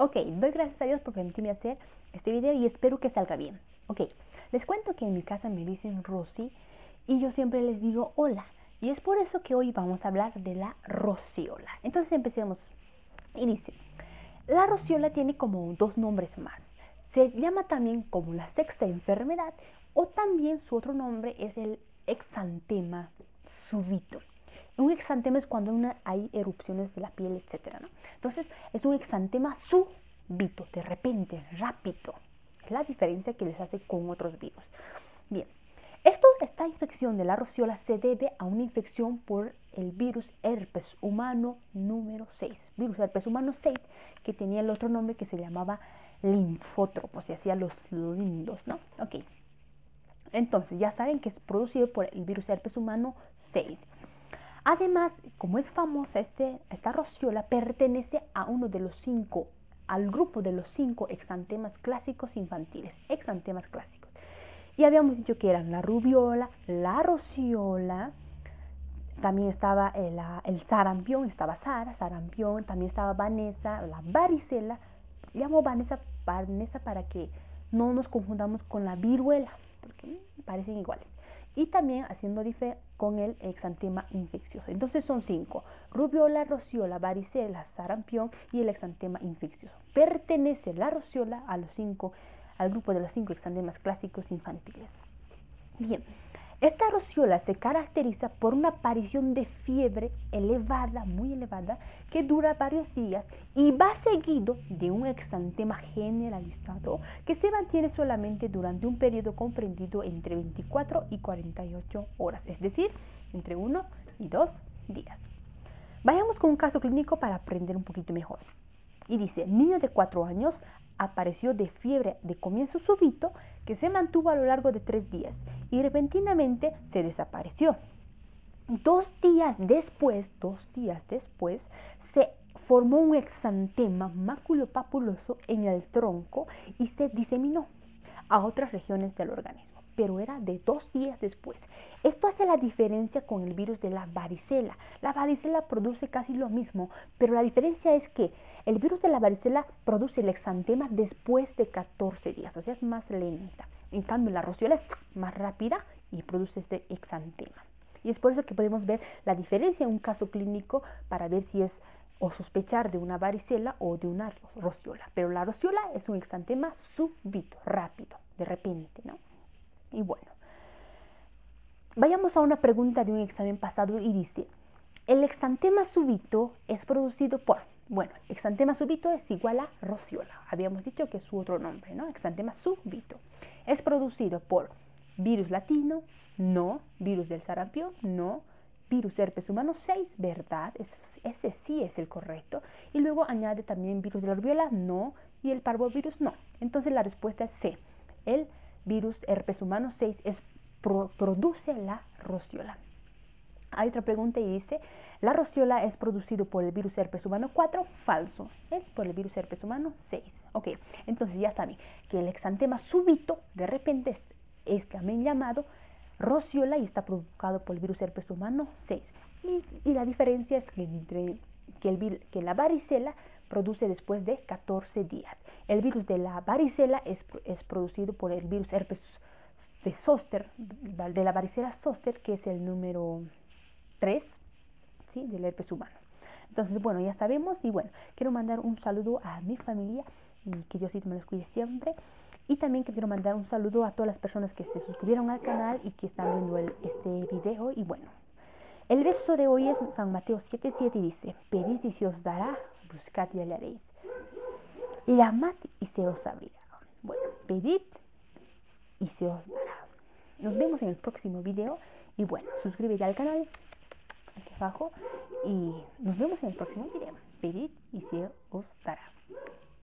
Ok, doy gracias a Dios por permitirme hacer este video y espero que salga bien. Ok, les cuento que en mi casa me dicen Rosy y yo siempre les digo hola. Y es por eso que hoy vamos a hablar de la rociola. Entonces empecemos. Y dice, la rociola tiene como dos nombres más. Se llama también como la sexta enfermedad o también su otro nombre es el exantema súbito. Un exantema es cuando hay erupciones de la piel, etc. Entonces, es un exantema súbito, de repente, rápido. Es la diferencia que les hace con otros virus. Bien, esto, esta infección de la rociola se debe a una infección por el virus herpes humano número 6. Virus herpes humano 6, que tenía el otro nombre que se llamaba linfótropos y hacía los lindos, ¿no? Ok. Entonces, ya saben que es producido por el virus herpes humano 6. Además, como es famosa, este, esta rociola pertenece a uno de los cinco, al grupo de los cinco exantemas clásicos infantiles, exantemas clásicos. Y habíamos dicho que eran la rubiola, la rociola, también estaba el, el sarampión, estaba Sara, sarampión, también estaba Vanessa, la varicela. Llamo Vanessa, Vanessa para que no nos confundamos con la viruela, porque parecen iguales y también haciendo diferencia con el exantema infeccioso. Entonces son cinco, rubiola, rociola, varicela, sarampión y el exantema infeccioso. Pertenece la rociola a los cinco, al grupo de los cinco exantemas clásicos infantiles. Bien, esta rociola se caracteriza por una aparición de fiebre elevada, muy elevada, que dura varios días y va seguido de un exantema generalizado que se mantiene solamente durante un periodo comprendido entre 24 y 48 horas, es decir, entre 1 y 2 días. Vayamos con un caso clínico para aprender un poquito mejor. Y dice, niño de 4 años apareció de fiebre de comienzo súbito que se mantuvo a lo largo de tres días y repentinamente se desapareció. Dos días después, dos días después, se formó un exantema maculopapuloso en el tronco y se diseminó a otras regiones del organismo, pero era de dos días después. Esto hace la diferencia con el virus de la varicela. La varicela produce casi lo mismo, pero la diferencia es que el virus de la varicela produce el exantema después de 14 días, o sea, es más lenta. En cambio, la rociola es más rápida y produce este exantema. Y es por eso que podemos ver la diferencia en un caso clínico para ver si es o sospechar de una varicela o de una rociola. Pero la rociola es un exantema súbito, rápido, de repente, ¿no? Y bueno, vayamos a una pregunta de un examen pasado y dice, el exantema súbito es producido por bueno, exantema súbito es igual a rociola. Habíamos dicho que es su otro nombre, ¿no? Exantema súbito. Es producido por virus latino, no. Virus del sarampión, no. Virus herpes humano 6, ¿verdad? ese sí es el correcto. Y luego añade también virus de la rubiola, no. Y el parvovirus, no. Entonces la respuesta es C. El virus herpes humano 6 es, produce la rociola. Hay otra pregunta y dice, la rociola es producido por el virus herpes humano 4, falso, es por el virus herpes humano 6. Ok, entonces ya saben que el exantema súbito de repente es, también llamado rociola y está provocado por el virus herpes humano 6. Y, la diferencia es que, entre, que, el, que la varicela produce después de 14 días. El virus de la varicela es, es producido por el virus herpes de Zoster, de la varicela Zoster, que es el número 3 ¿sí? del herpes humano. Entonces, bueno, ya sabemos y bueno, quiero mandar un saludo a mi familia y que Dios me los cuide siempre. Y también quiero mandar un saludo a todas las personas que se suscribieron al canal y que están viendo este video. Y bueno, el verso de hoy es San Mateo 7.7 y dice, pedid y se os dará, buscad y hallaréis. Llamad y se os abrirá. Bueno, pedid y se os dará. Nos vemos en el próximo video y bueno, suscríbete al canal aquí abajo y nos vemos en el próximo video. Pedid y se os dará.